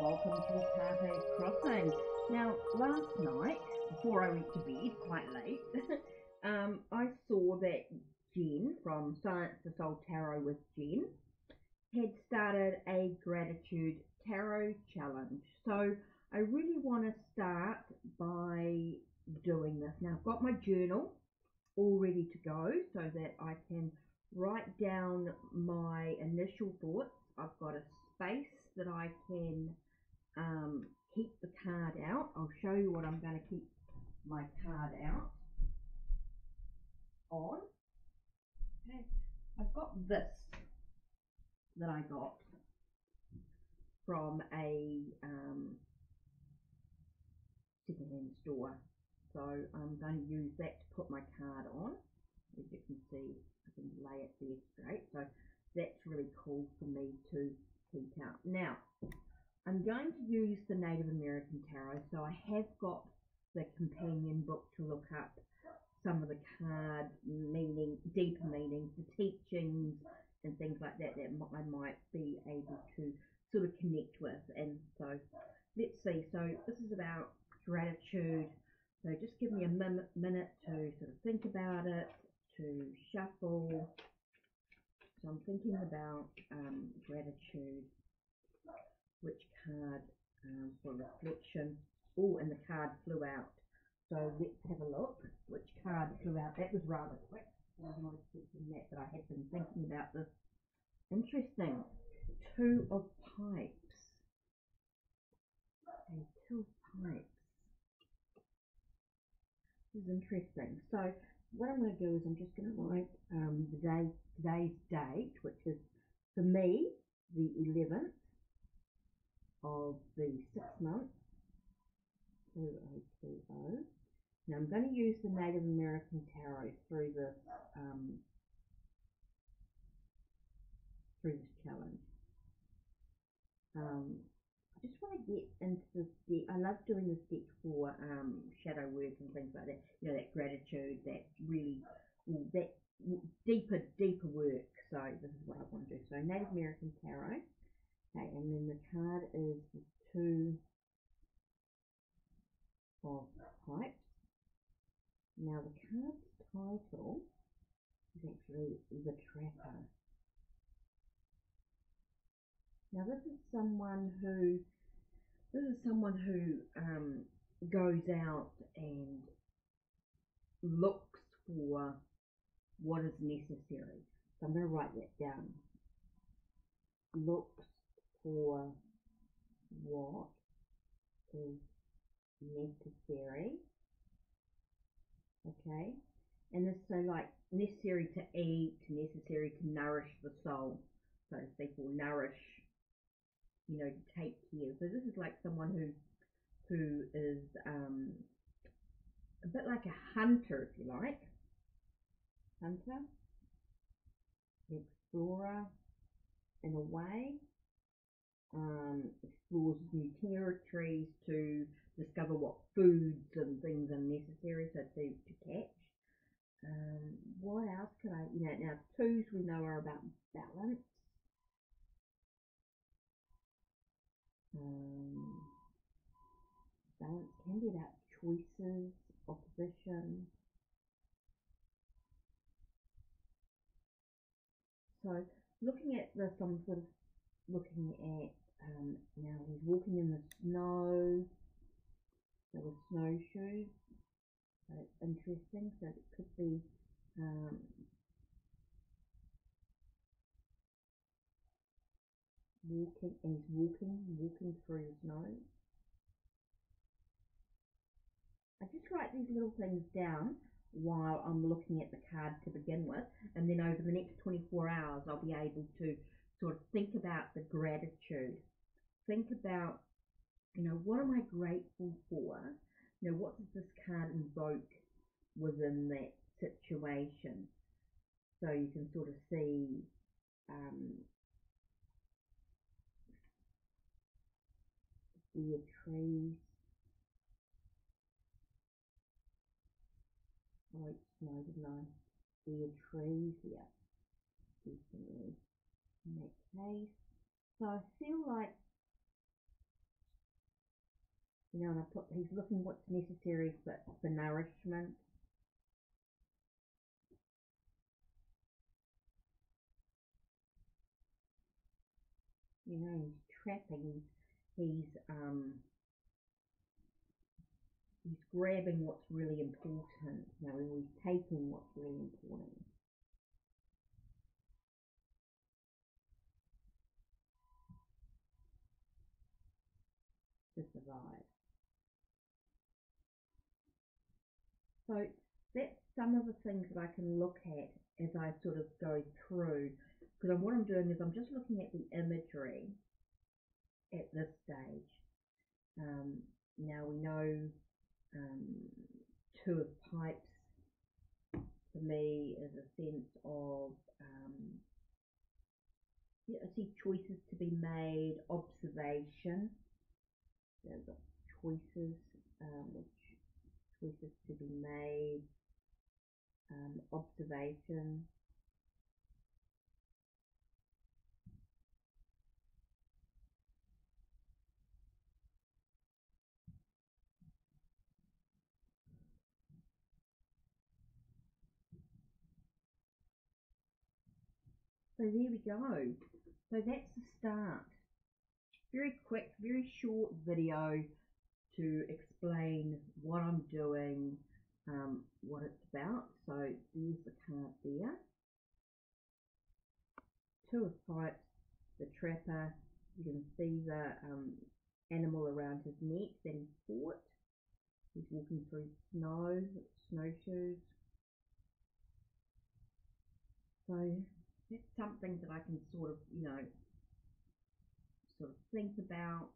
Welcome to HeKate's Crossing. Now, last night, before I went to bed, quite late, um, I saw that Jen from Science to Soul Tarot with Jen had started a gratitude tarot challenge. So I really want to start by doing this. Now, I've got my journal all ready to go so that I can write down my initial thoughts. I've got a space that I can um, keep the card out. I'll show you what I'm going to keep my card out on. Okay. I've got this that I got from a um, secondhand store. So I'm going to use that to put my card on. As you can see, I can lay it there straight. So that's really cool for me to keep out. Now, I'm going to use the Native American Tarot. So I have got the companion book to look up some of the card meaning, deeper meanings, the teachings and things like that that I might be able to sort of connect with. And so let's see. So this is about gratitude. So just give me a min- minute to sort of think about it, to shuffle. So I'm thinking about um, gratitude. Which card um, for reflection? Oh, and the card flew out. So let's have a look. Which card flew out? That was rather quick. I was not expecting that, but I had been thinking about this. Interesting. Two of pipes. Okay, two of pipes. This is interesting. So what I'm going to do is I'm just going to write um, the day, today's date, which is for me the 11th of the sixth month, 2020. Now I'm going to use the Native American Tarot through this um, through this challenge. Um, I just want to get into this deck. I love doing this deck for um, shadow work and things like that. You know, that gratitude, that really, that deeper, deeper work. So this is what I want to do. So Native American Tarot. Okay, and then the card is the two of pipes. Now the card's title is actually The Trapper. Now this is someone who this is someone who um, goes out and looks for what is necessary. So I'm going to write that down. Looks for what is necessary. Okay, and this so like necessary to eat, necessary to nourish the soul, so to speak, or nourish you know, take care. So this is like someone who who is um, a bit like a hunter, if you like. Hunter, explorer, in a way. Um, explores new territories to discover what foods and things are necessary so to, to catch. Um, what else could I, you know, now twos we know are about balance. Um, balance can be about choices, opposition. So looking at this, I'm sort of looking at um, now he's walking in the snow, with snowshoes. Interesting. So it could be um, walking, he's walking, walking through snow. I just write these little things down while I'm looking at the card to begin with, and then over the next 24 hours, I'll be able to sort of think about the gratitude. Think about, you know, what am I grateful for? You know, what does this card invoke within that situation? So you can sort of see um, deer trees. Oh, it's no, didn't I? Deer trees, yeah, definitely in that case. So I feel like, you know, and I put, he's looking what's necessary for, for nourishment. You know, he's trapping, he's, um, he's grabbing what's really important, you know, he's taking what's really important. To survive. So that's some of the things that I can look at as I sort of go through. Because what I'm doing is I'm just looking at the imagery at this stage. Um, now we know um, two of pipes for me is a sense of um, yeah, I see choices to be made, observation. There's choices, um, which choices to be made, um, observation. So there we go. So that's the start. Very quick, very short video to explain what I'm doing, um, what it's about. So there's the card there. Two of pipes, the trapper. You can see the um, animal around his neck that caught. He's walking through snow, snowshoes. So that's something that I can sort of, you know, sort of think about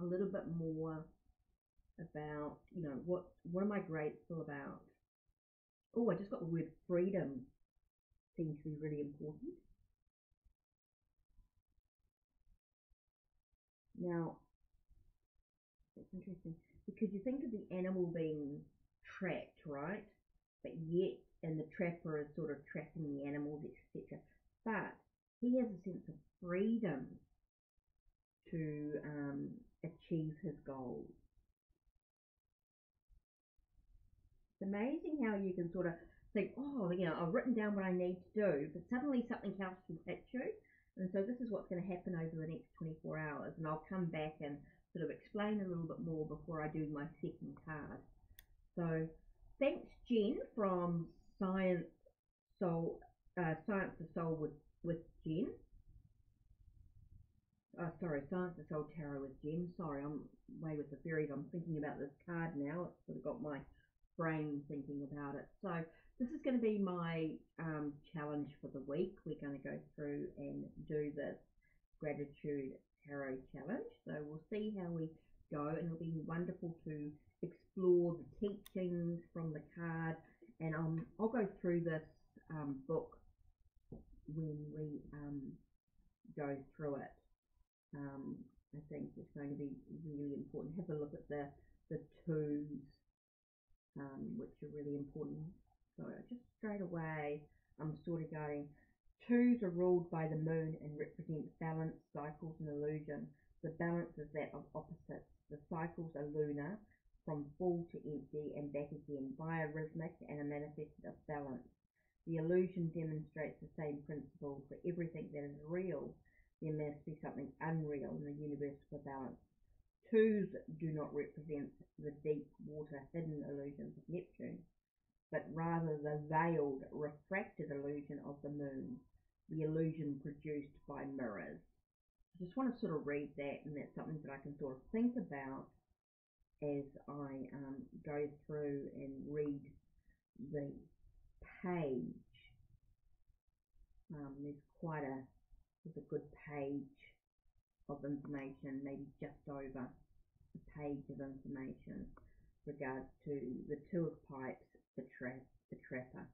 a little bit more about, you know, what what am I grateful about? Oh, I just got the word freedom. Seems to be really important. Now, it's interesting because you think of the animal being trapped, right? But yet, and the trapper is sort of trapping the animals, etc. But he has a sense of freedom to um, achieve his goals. It's amazing how you can sort of think, oh, you know, I've written down what I need to do, but suddenly something else will hit you. And so this is what's going to happen over the next 24 hours. And I'll come back and sort of explain a little bit more before I do my second card. So thanks, Jen, from Science Soul, uh, Science of Soul with, with Jen. Oh, sorry, Science of Soul Tarot with Jen. Sorry, I'm way with the fairies. I'm thinking about this card now. It's sort of got my brain thinking about it. So this is going to be my um, challenge for the week. We're going to go through and do this gratitude tarot challenge. So we'll see how we go and it'll be wonderful to explore the teachings from the card and um, I'll go through this um, book when we um, go through it. Um, I think it's going to be really important. Have a look at the the twos um, which are really important. So just straight away, I'm sort of going, twos are ruled by the moon and represent balance, and illusion. The balance is that of opposites. The cycles are lunar, from full to empty and back again, biorhythmic and a manifested of balance. The illusion demonstrates the same principle for everything that is real. There must be something unreal in the universe for balance. Twos do not represent the deep water hidden illusions of Neptune, but rather the veiled, refracted illusion of the moon, the illusion produced by mirrors. I just want to sort of read that, and that's something that I can sort of think about as I um, go through and read the page. Um, there's quite a there's a good page of information, maybe just over a page of information regards to the two of pipes, the trap, the trapper.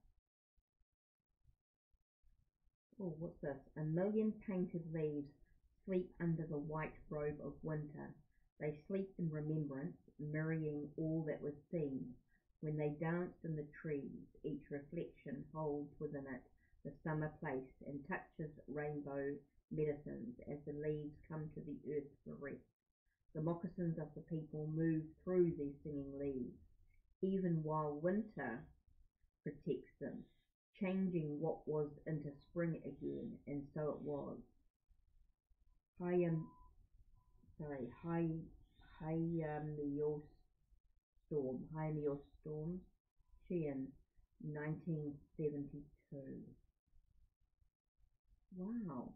Oh, what's this? A million painted leaves sleep under the white robe of winter. They sleep in remembrance, mirroring all that was seen. When they danced in the trees, each reflection holds within it the summer place and touches rainbow medicines as the leaves come to the earth for rest. The moccasins of the people move through these singing leaves, even while winter protects them, changing what was into spring again, and so it was. Hayam, um, sorry, Hay, Hayamiel um, Storm, Storm, Sheehan, 1972. Wow.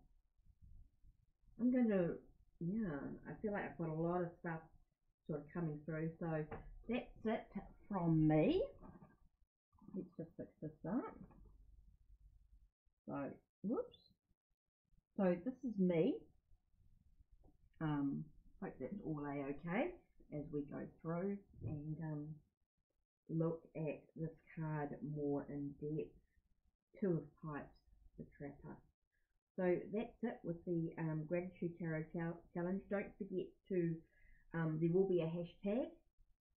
I'm going to, yeah, I feel like I've got a lot of stuff sort of coming through. So that's it from me. Let's just fix this up. So, whoops. So this is me. Um, hope that's all a-okay as we go through and um, look at this card more in depth. Two of Pipes, the Trapper. So that's it with the um, Gratitude Tarot Challenge. Don't forget to, um, there will be a hashtag,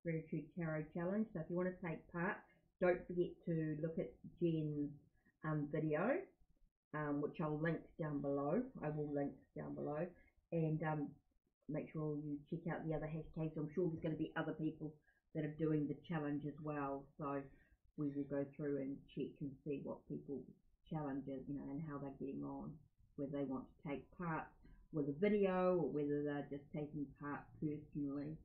Gratitude Tarot Challenge. So if you want to take part, don't forget to look at Jen's um, video, um, which I'll link down below. I will link down below. And um, make sure you check out the other hashtags. I'm sure there's going to be other people that are doing the challenge as well. So we will go through and check and see what people challenges, you know, and how they're getting on, whether they want to take part with a video or whether they're just taking part personally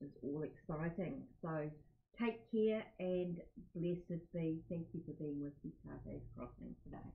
It's all exciting. So take care and blessed be. Thank you for being with HeKate's Crossing today.